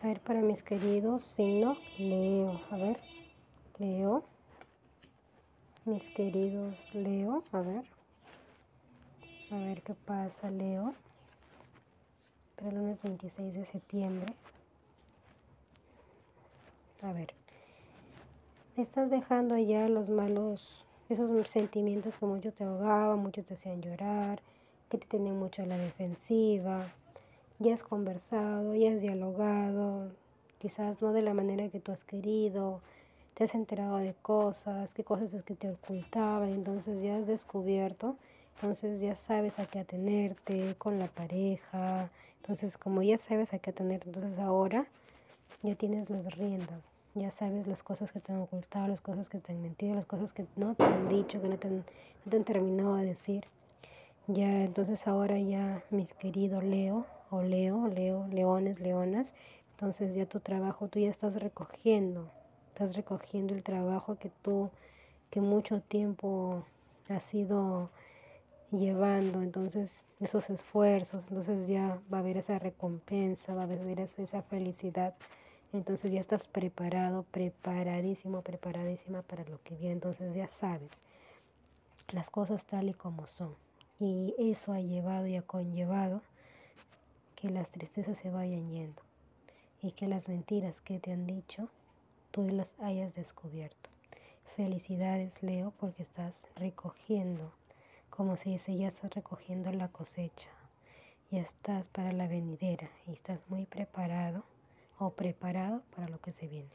A ver, para mis queridos, signo Leo. A ver, Leo. Mis queridos Leo, a ver. A ver qué pasa, Leo. Para el lunes 26 de septiembre. A ver. Estás dejando ya los malos, esos sentimientos que mucho te ahogaban, mucho te hacían llorar, que te tenían mucho a la defensiva ya has conversado, ya has dialogado, quizás no de la manera que tú has querido, te has enterado de cosas, qué cosas es que te ocultaban, entonces ya has descubierto, entonces ya sabes a qué atenerte con la pareja, entonces como ya sabes a qué atenerte, entonces ahora ya tienes las riendas, ya sabes las cosas que te han ocultado, las cosas que te han mentido, las cosas que no te han dicho, que no te han, no te han terminado de decir. Ya, entonces ahora ya, mis queridos Leo, o Leo, Leo, leones, leonas. Entonces ya tu trabajo, tú ya estás recogiendo, estás recogiendo el trabajo que tú, que mucho tiempo has ido llevando, entonces esos esfuerzos, entonces ya va a haber esa recompensa, va a haber esa felicidad. Entonces ya estás preparado, preparadísimo, preparadísima para lo que viene. Entonces ya sabes las cosas tal y como son. Y eso ha llevado y ha conllevado que las tristezas se vayan yendo y que las mentiras que te han dicho tú las hayas descubierto. Felicidades Leo porque estás recogiendo, como se dice, ya estás recogiendo la cosecha, ya estás para la venidera y estás muy preparado o preparado para lo que se viene.